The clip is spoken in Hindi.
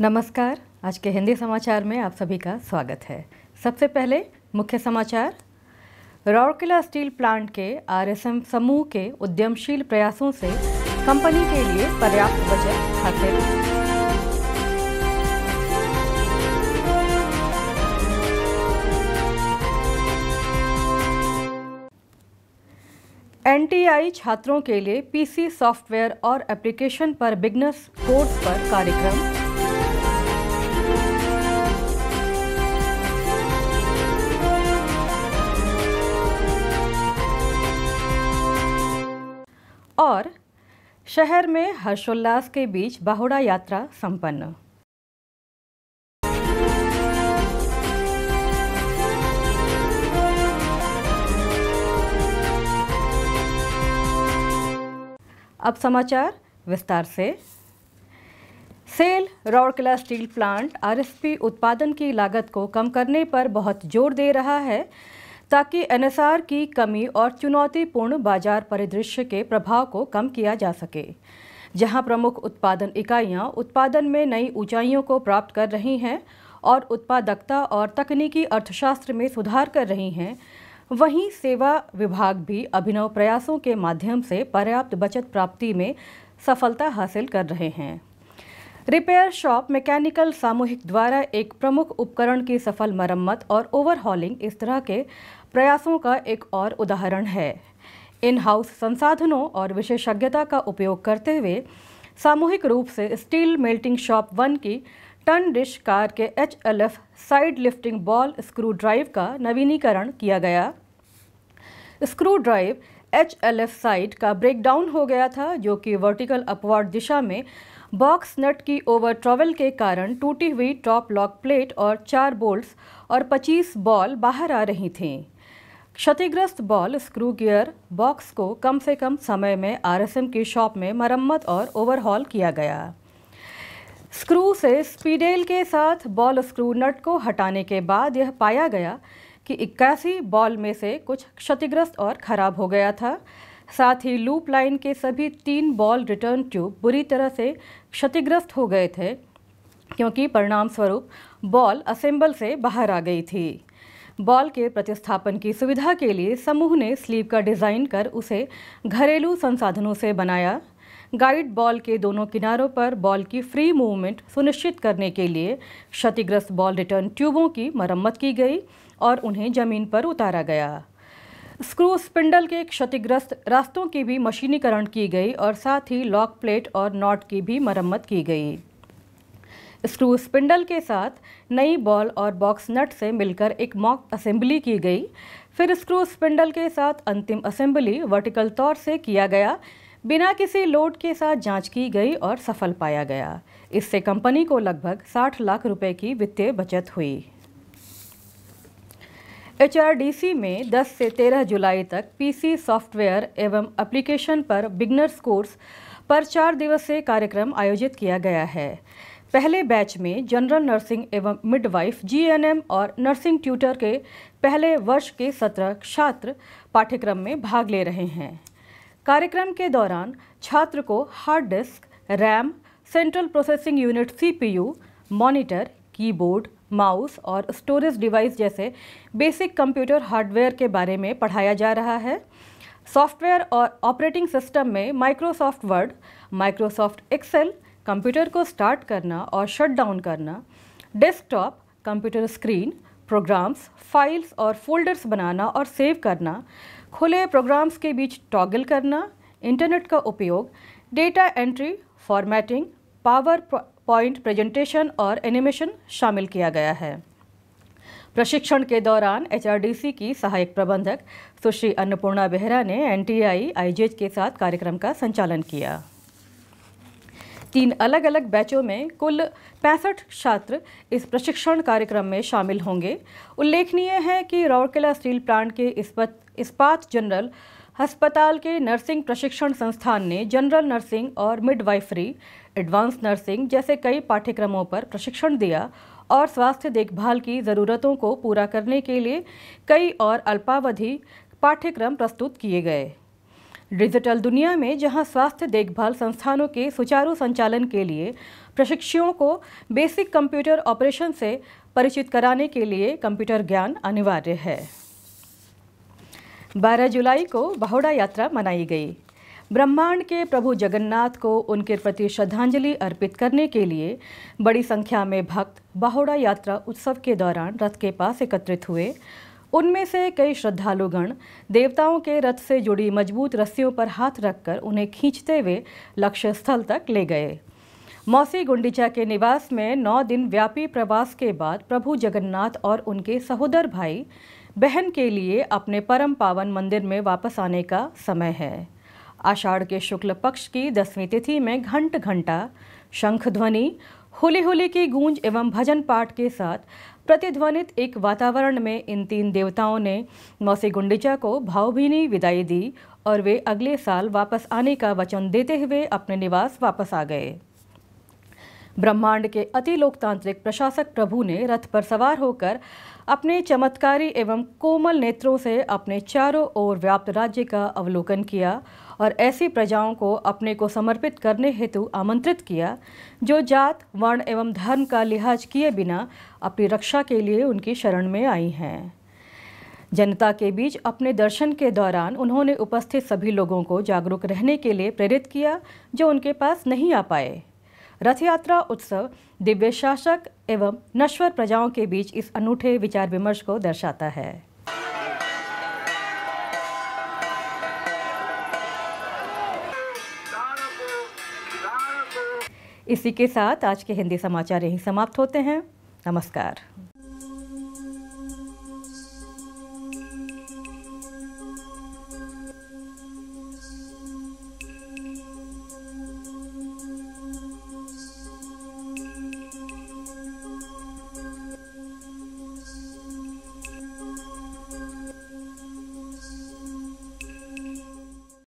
नमस्कार। आज के हिंदी समाचार में आप सभी का स्वागत है। सबसे पहले मुख्य समाचार। राउरकेला स्टील प्लांट के आरएसएम समूह के उद्यमशील प्रयासों से कंपनी के लिए पर्याप्त बचत हासिल। एनटीआई छात्रों के लिए पीसी सॉफ्टवेयर और एप्लीकेशन पर बिगनर्स कोर्स पर कार्यक्रम। और शहर में हर्षोल्लास के बीच बाहुड़ा यात्रा संपन्न। अब समाचार विस्तार से। SAIL Rourkela steel plant RSP उत्पादन की लागत को कम करने पर बहुत ज़ोर दे रहा है। ताकि एनएसआर की कमी और चुनौतीपूर्ण बाज़ार परिदृश्य के प्रभाव को कम किया जा सके। जहाँ प्रमुख उत्पादन इकाइयाँ उत्पादन में नई ऊंचाइयों को प्राप्त कर रही हैं और उत्पादकता और तकनीकी अर्थशास्त्र में सुधार कर रही हैं, वहीं सेवा विभाग भी अभिनव प्रयासों के माध्यम से पर्याप्त बचत प्राप्ति में सफलता हासिल कर रहे हैं। रिपेयर शॉप मैकेनिकल सामूहिक द्वारा एक प्रमुख उपकरण की सफल मरम्मत और ओवरहॉलिंग इस तरह के प्रयासों का एक और उदाहरण है। इन हाउस संसाधनों और विशेषज्ञता का उपयोग करते हुए सामूहिक रूप से स्टील मेल्टिंग शॉप वन की टन डिश कार के H L F side lifting ball screw drive का नवीनीकरण किया गया। Screw drive H L F side का ब्रेकडाउन हो गया था, जो कि वर्टिकल अपवर्ड दिशा में बॉक्स नट की ओवर ट्रैवल के कारण टूटी हुई टॉप लॉक प्लेट और चार बोल्ट्स और 25 बॉल बाहर आ रही थीं। क्षतिग्रस्त बॉल स्क्रू गियर बॉक्स को कम से कम समय में आरएसएम की शॉप में मरम्मत और ओवरहॉल किया गया। स्क्रू से स्पीडेल के साथ बॉल स्क्रू नट को हटाने के बाद यह पाया गया कि इक्यासी बॉल में से कुछ क्षतिग्रस्त और खराब हो गया था। साथ ही लूप लाइन के सभी तीन बॉल रिटर्न ट्यूब बुरी तरह से क्षतिग्रस्त हो गए थे, क्योंकि परिणाम स्वरूप बॉल असेंबल से बाहर आ गई थी। बॉल के प्रतिस्थापन की सुविधा के लिए समूह ने स्लीव का डिज़ाइन कर उसे घरेलू संसाधनों से बनाया। गाइड बॉल के दोनों किनारों पर बॉल की फ्री मूवमेंट सुनिश्चित करने के लिए क्षतिग्रस्त बॉल रिटर्न ट्यूबों की मरम्मत की गई और उन्हें ज़मीन पर उतारा गया। स्क्रू स्पिंडल के क्षतिग्रस्त रास्तों की भी मशीनीकरण की गई और साथ ही लॉक प्लेट और नॉट की भी मरम्मत की गई। स्क्रू स्पिंडल के साथ नई बॉल और बॉक्स नट से मिलकर एक मॉक असेंबली की गई। फिर स्क्रू स्पिंडल के साथ अंतिम असेंबली वर्टिकल तौर से किया गया। बिना किसी लोड के साथ जाँच की गई और सफल पाया गया। इससे कंपनी को लगभग 60 लाख रुपए की वित्तीय बचत हुई। एचआरडीसी में 10 से 13 जुलाई तक पीसी सॉफ्टवेयर एवं एप्लीकेशन पर बिगनर्स कोर्स पर चार दिवसीय कार्यक्रम आयोजित किया गया है। पहले बैच में जनरल नर्सिंग एवं मिडवाइफ जीएनएम और नर्सिंग ट्यूटर के पहले वर्ष के सत्रह छात्र पाठ्यक्रम में भाग ले रहे हैं। कार्यक्रम के दौरान छात्र को hard disk, RAM, central processing unit CPU monitor, keyboard, mouse और स्टोरेज डिवाइस जैसे बेसिक कंप्यूटर हार्डवेयर के बारे में पढ़ाया जा रहा है। सॉफ्टवेयर और ऑपरेटिंग सिस्टम में Microsoft Word, Microsoft Excel computer को स्टार्ट करना और शट डाउन करना desktop computer screen programs files और फोल्डर्स बनाना और सेव करना, खुले प्रोग्राम्स के बीच टॉगल करना इंटरनेट का उपयोग data entry formatting PowerPoint presentation और एनिमेशन शामिल किया गया है। प्रशिक्षण के दौरान एचआरडीसी की सहायक प्रबंधक सुश्री अन्नपूर्णा बेहरा ने एनटीआई आईजेज के साथ कार्यक्रम का संचालन किया। तीन अलग अलग बैचों में कुल पैंसठ छात्र इस प्रशिक्षण कार्यक्रम में शामिल होंगे। उल्लेखनीय है कि राउरकेला स्टील प्लांट के इस्पात जनरल अस्पताल के नर्सिंग प्रशिक्षण संस्थान ने जनरल नर्सिंग और मिडवाइफरी एडवांस नर्सिंग जैसे कई पाठ्यक्रमों पर प्रशिक्षण दिया और स्वास्थ्य देखभाल की ज़रूरतों को पूरा करने के लिए कई और अल्पावधि पाठ्यक्रम प्रस्तुत किए गए। डिजिटल दुनिया में जहाँ स्वास्थ्य देखभाल संस्थानों के सुचारू संचालन के लिए प्रशिक्षुओं को बेसिक कंप्यूटर ऑपरेशन से परिचित कराने के लिए कंप्यूटर ज्ञान अनिवार्य है। 12 जुलाई को बहुड़ा यात्रा मनाई गई। ब्रह्मांड के प्रभु जगन्नाथ को उनके प्रति श्रद्धांजलि अर्पित करने के लिए बड़ी संख्या में भक्त बाहोड़ा यात्रा उत्सव के दौरान रथ के पास एकत्रित हुए। उनमें से कई श्रद्धालुगण देवताओं के रथ से जुड़ी मज़बूत रस्सियों पर हाथ रखकर उन्हें खींचते हुए लक्ष्य स्थल तक ले गए। मौसी गुंडीचा के निवास में नौ दिन व्यापी प्रवास के बाद प्रभु जगन्नाथ और उनके सहोदर भाई बहन के लिए अपने परम पावन मंदिर में वापस आने का समय है। आषाढ़ के शुक्ल पक्ष की दसवीं तिथि में घंट घंटा, शंख ध्वनि, होली होली की गूंज एवं भजन पाठ के साथ प्रतिध्वनित एक वातावरण में इन तीन देवताओं ने मौसी गुंडिचा को भावभीनी विदाई दी और वे अगले साल वापस आने का वचन देते हुए अपने निवास वापस आ गए। ब्रह्मांड के अति लोकतांत्रिक प्रशासक प्रभु ने रथ पर सवार होकर अपने चमत्कारी एवं कोमल नेत्रों से अपने चारों ओर व्याप्त राज्य का अवलोकन किया और ऐसी प्रजाओं को अपने को समर्पित करने हेतु आमंत्रित किया, जो जात, वर्ण एवं धर्म का लिहाज किए बिना अपनी रक्षा के लिए उनकी शरण में आई हैं। जनता के बीच अपने दर्शन के दौरान उन्होंने उपस्थित सभी लोगों को जागरूक रहने के लिए प्रेरित किया, जो उनके पास नहीं आ पाए। रथ यात्रा उत्सव दिव्य शासक एवं नश्वर प्रजाओं के बीच इस अनूठे विचार विमर्श को दर्शाता है। इसी के साथ आज के हिंदी समाचार यहीं समाप्त होते हैं। नमस्कार।